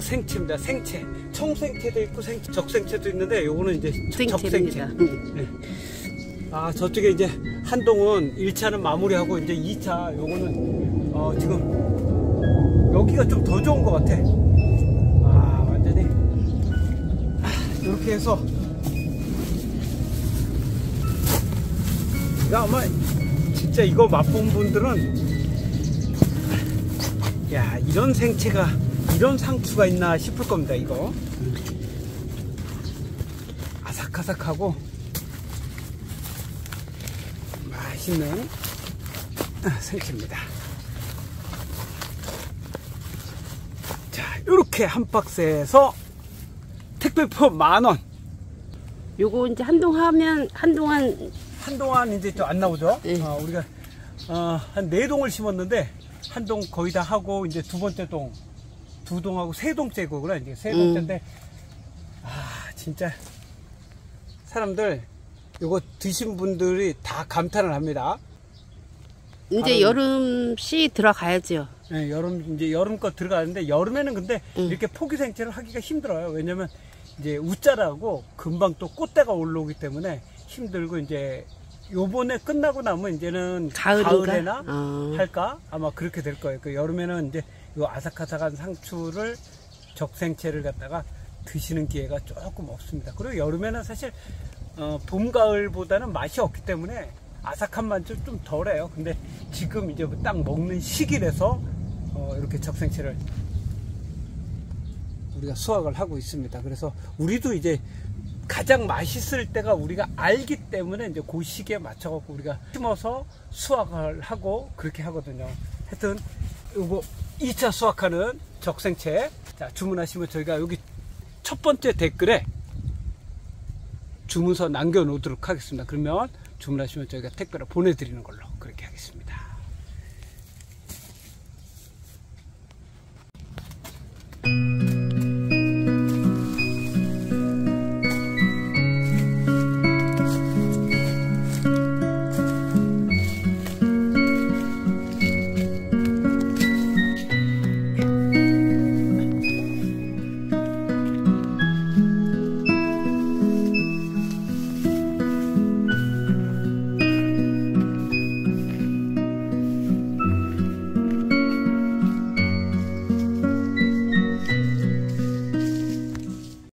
생채입니다. 생채. 청생채도 있고 생, 적생채도 있는데 요거는 이제 적생채. 네. 아 저쪽에 이제 한동은 1차는 마무리하고 이제 2차 요거는 어 지금 여기가 좀 더 좋은 것 같아. 아 완전히 아, 이렇게 해서 야 아마 진짜 이거 맛본 분들은 야 이런 생채가 이런 상추가 있나 싶을 겁니다 이거. 아삭아삭하고 맛있는 생채입니다. 자 이렇게 한 박스에서 택배표 만원. 요거 이제 한동 하면 한동안 한동안 이제 또안 나오죠? 네. 어, 우리가 어, 한 네 동을 심었는데 한 동 거의 다 하고 이제 두 번째 동 두 동하고 세 동째고구나 이제 세 동째인데 아 진짜 사람들 이거 드신 분들이 다 감탄을 합니다. 이제 여름 씨 들어가야죠. 예, 여름 이제 여름 거 들어가는데 여름에는 근데 음. 이렇게 포기 생채를 하기가 힘들어요. 왜냐면 이제 우짜라고 금방 또 꽃대가 올라오기 때문에 힘들고 이제 요번에 끝나고 나면 이제는 가을인가? 가을에나 어. 할까 아마 그렇게 될 거예요. 그 여름에는 이제 요 아삭아삭한 상추를 적생채를 갖다가 드시는 기회가 조금 없습니다. 그리고 여름에는 사실 어, 봄 가을보다는 맛이 없기 때문에 아삭한 맛이 좀 덜해요. 근데 지금 이제 딱 먹는 시기라서 어, 이렇게 적생채를 우리가 수확을 하고 있습니다. 그래서 우리도 이제 가장 맛있을 때가 우리가 알기 때문에 이제 그 시기에 맞춰갖고 우리가 심어서 수확을 하고 그렇게 하거든요. 하여튼 요거 2차 수확하는 적생채 자 주문하시면 저희가 여기 첫 번째 댓글에 주문서 남겨놓도록 하겠습니다. 그러면 주문하시면 저희가 택배로 보내드리는 걸로 그렇게 하겠습니다.